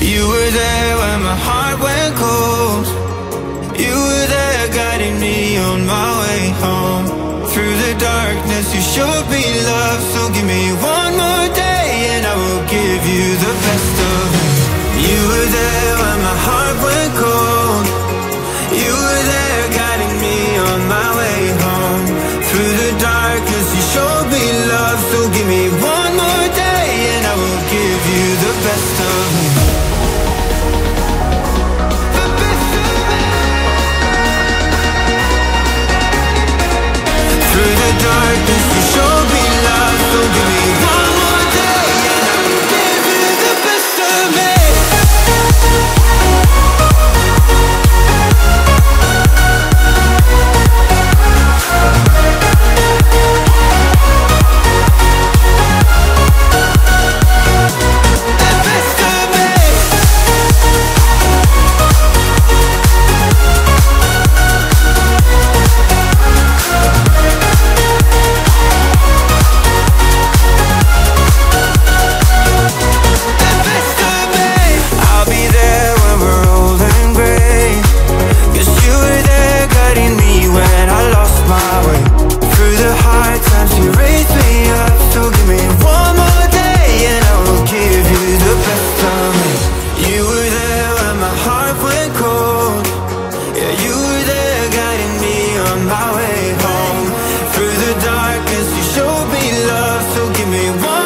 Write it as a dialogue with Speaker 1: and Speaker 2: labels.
Speaker 1: You were there when my heart went cold. You were there guiding me on my way home. Through the darkness you showed me love so me one